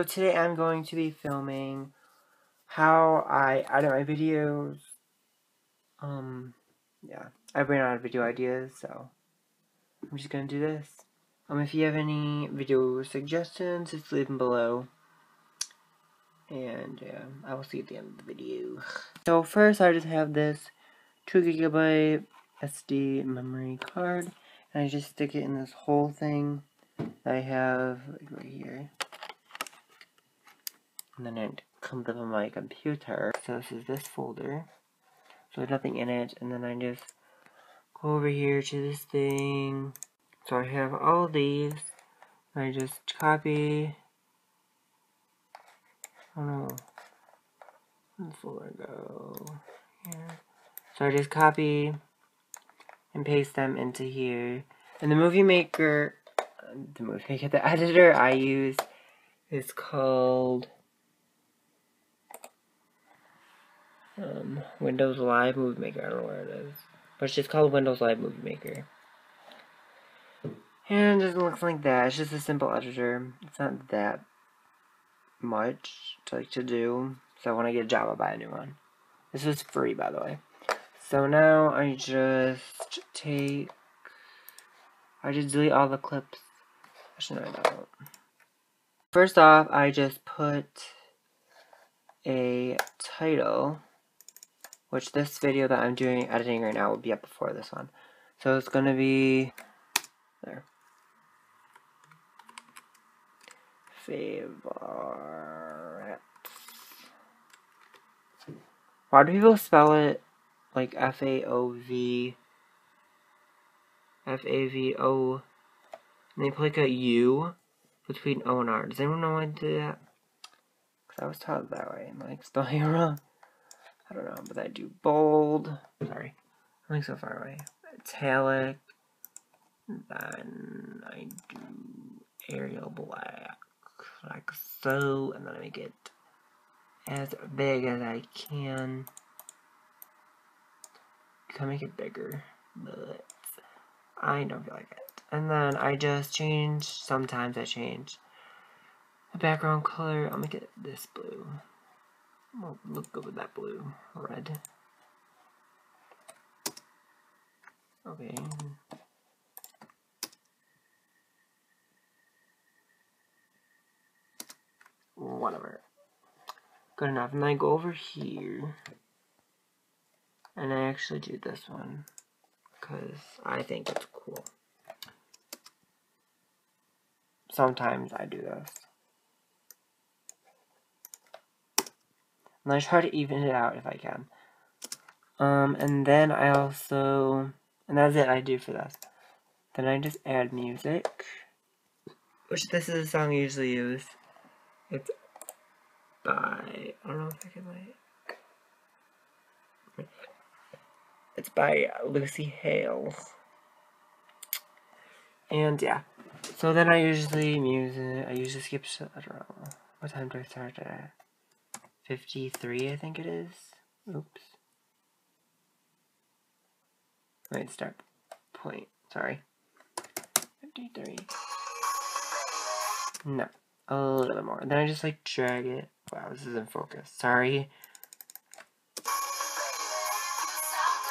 So today I'm going to be filming how I edit my videos. Um, yeah, I ran out of video ideas, so I'm just gonna do this. Um, if you have any video suggestions, just leave them below. And yeah, I will see you at the end of the video. So first, I just have this 2 gigabyte SD memory card, and I just stick it in this whole thing that I have right here and then it comes up on my computer. So this is this folder. So there's nothing in it, and then I just go over here to this thing. So I have all these. I just copy. Oh no. The folder go? Here. So I just copy and paste them into here. And the movie maker, the movie maker, the editor I use is called um, Windows Live Movie Maker. I don't know where it is. But it's just called Windows Live Movie Maker. And it just looks like that. It's just a simple editor. It's not that much to, like, to do. So when I get a job, I'll buy a new one. This is free, by the way. So now I just take... I just delete all the clips. Actually, no, I don't. First off, I just put a title which this video that I'm doing editing right now will be up before this one. So it's going to be there. Favorites. Why do people spell it like F A O V F A V O and they put like a U between O and R? Does anyone know why I did that? Because I was taught that way. and like spelling it wrong? I don't know, but I do bold. Sorry, I'm like so far away. Italic. Then I do Arial black, like so, and then I make it as big as I can. Can make it bigger, but I don't feel like it. And then I just change, sometimes I change the background color. I'll make it this blue. We'll look good with that blue. Red. Okay. Whatever. Good enough. And I go over here. And I actually do this one. Because I think it's cool. Sometimes I do this. And I try to even it out if I can. Um, and then I also, and that's it I do for this. Then I just add music, which this is a song I usually use. It's by, I don't know if I can like, it's by Lucy Hale. And yeah, so then I usually music, I usually skip, I don't know, what time do I start at? 53, I think it is. Oops. Wait, start point. Sorry. 53. No. A little bit more. Then I just like drag it. Wow, this isn't focused. Sorry.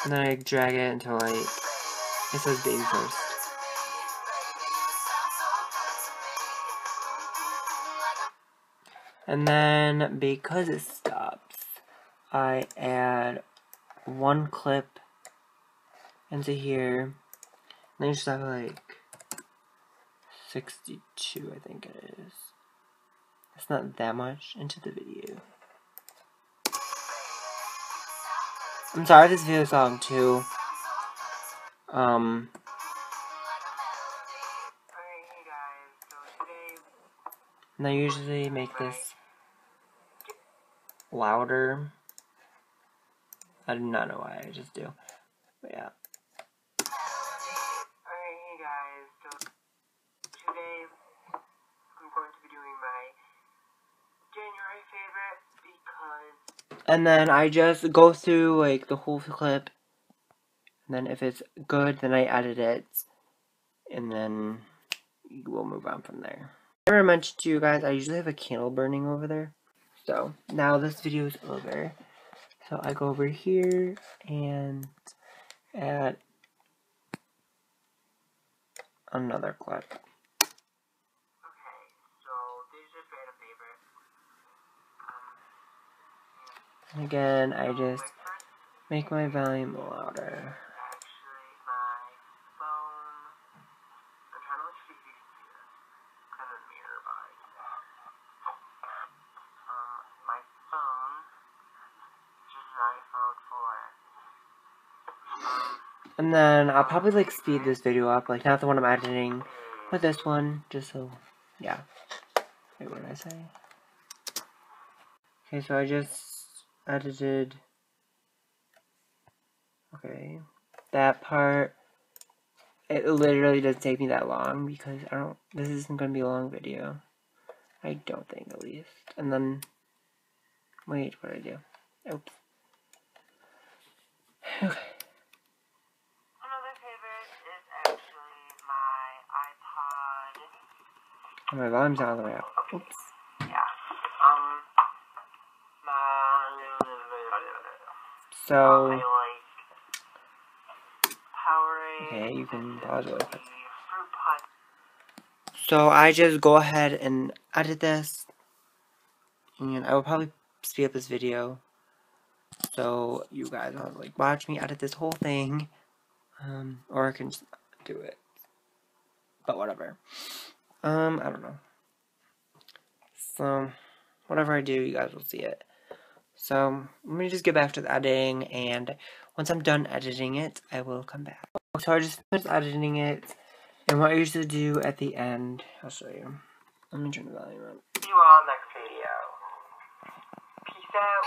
And then I drag it until like it says baby first. And then because it stops, I add one clip into here. And then you just have like 62, I think it is. It's not that much into the video. I'm sorry this video is long too. Um, and I usually make this louder. I do not know why, I just do. But yeah. Alright, hey guys, so today I'm going to be doing my January favorite because... And then I just go through like the whole clip. And then if it's good, then I edit it. And then we'll move on from there. I never mentioned to you guys, I usually have a candle burning over there. So, now this video is over. So, I go over here and add another clip. Okay, so this is just random favorite. Um, again, I just make my volume louder. actually my phone. I'm trying to look see if you can see this. Kind of nearby. Um, my phone. This is an iPhone 4. Um, And then I'll probably like speed this video up, like not the one I'm editing, but this one, just so, yeah. Wait, what did I say? Okay, so I just edited, okay, that part. It literally doesn't take me that long because I don't, this isn't going to be a long video. I don't think at least. And then, wait, what did I do? Oops. Okay. another favorite is actually my iPod. My volume's all the way up. Oops. Yeah. Um. So, okay, you can pause the. So I just go ahead and edit this, and I will probably speed up this video, so you guys will like watch me edit this whole thing, um, or I can just do it, but whatever. Um, I don't know. So, whatever I do, you guys will see it. So, let me just get back to the editing, and once I'm done editing it, I will come back. So I just finished editing it, and what I usually do at the end, I'll show you. Let me turn the volume up. See you all next video. Peace out.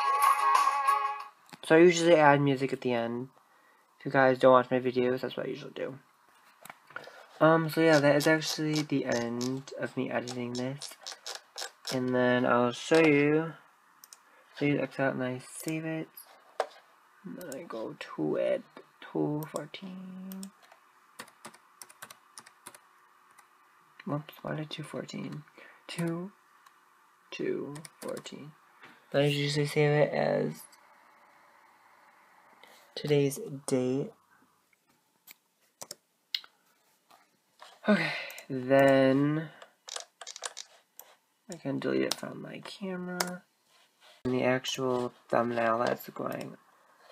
So I usually add music at the end. If you guys don't watch my videos, that's what I usually do. Um, so yeah, that is actually the end of me editing this. And then I'll show you. So you X out and I save it. And then I go to it. 214. Whoops, why did 214? 2, 214. Then I usually save it as today's date. Okay, then I can delete it from my camera. And the actual thumbnail that's going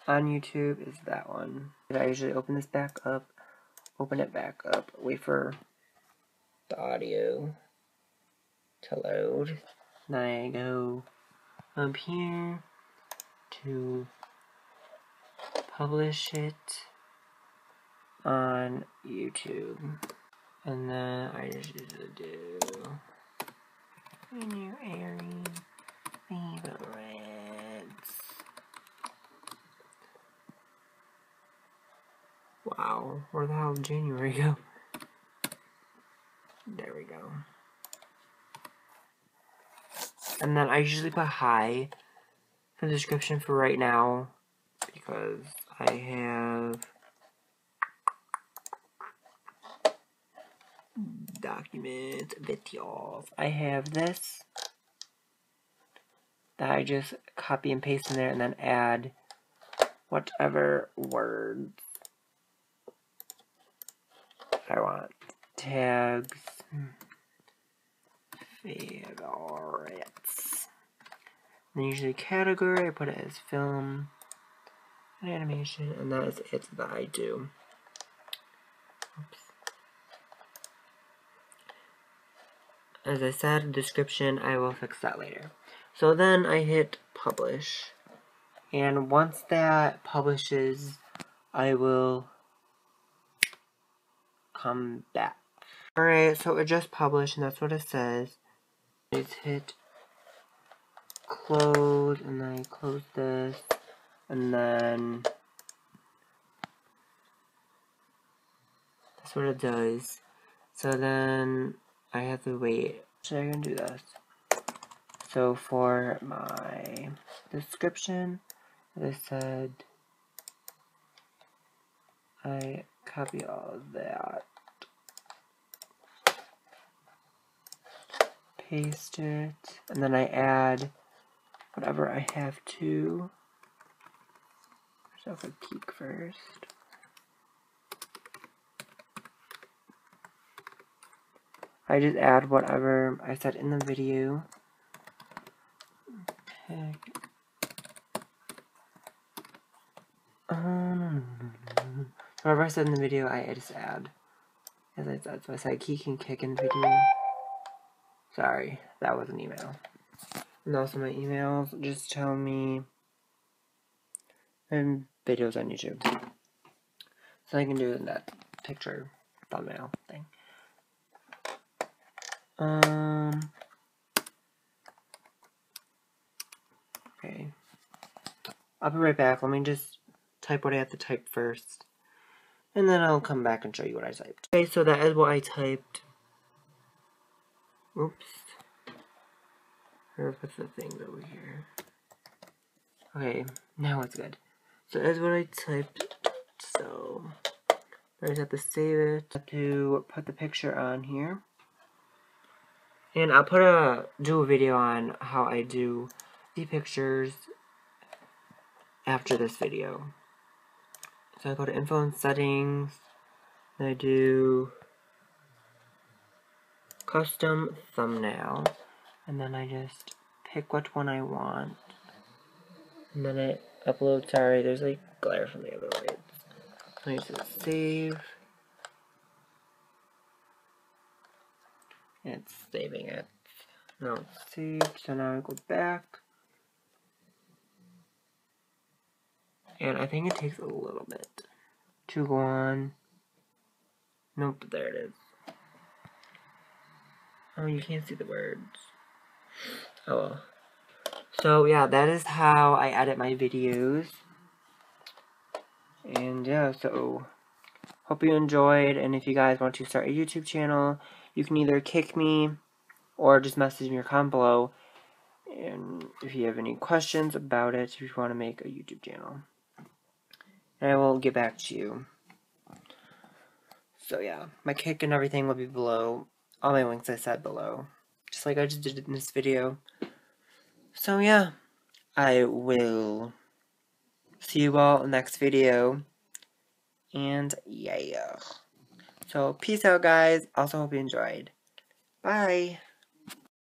on YouTube is that one. I usually open this back up, open it back up, wait for the audio to load. Then I go up here to publish it on YouTube. And then I just usually do menu airing favorites. Wow, where the hell did January go? There we go. And then I usually put hi for the description for right now because I have documents, videos. I have this that I just copy and paste in there and then add whatever words I want. Tags, favorites. And usually category, I put it as film and animation, and that is it that I do. Oops. As I said, description, I will fix that later. So then I hit publish. And once that publishes, I will come back. Alright, so it just published, and that's what it says. Just hit close, and then I close this, and then that's what it does. So then I have to wait. So I'm gonna do this. So for my description, as I said, I copy all that. paste it, and then I add whatever I have to. So a peek first. I just add whatever I said in the video. Um, whatever I said in the video, I just add. As I said, so I said Keek and Kik in the video. Sorry, that was an email. And also my emails just tell me and videos on YouTube. So I can do that picture thumbnail thing. Um Okay. I'll be right back. Let me just type what I have to type first. And then I'll come back and show you what I typed. Okay, so that is what I typed. Oops. Or put the things over here. Okay, now it's good. So that's what I typed. So I just have to save it. Have to put the picture on here. And I'll put a do a video on how I do the pictures after this video. So I go to info and settings, and I do custom thumbnail, and then I just pick which one I want, and then it upload, sorry, there's like glare from the other. So I just save. It's saving it. Now it's saved, so now I go back. And I think it takes a little bit to go on. Nope, there it is. Oh, you can't see the words. Oh well. So yeah, that is how I edit my videos. And yeah, so hope you enjoyed. And if you guys want to start a YouTube channel, you can either Kik me or just message me or comment below. And if you have any questions about it, if you want to make a YouTube channel. And I will get back to you. So yeah, my Kik and everything will be below. All my links I said below. Just like I just did in this video. So yeah, I will see you all next video. And yeah. So peace out guys. Also hope you enjoyed. Bye.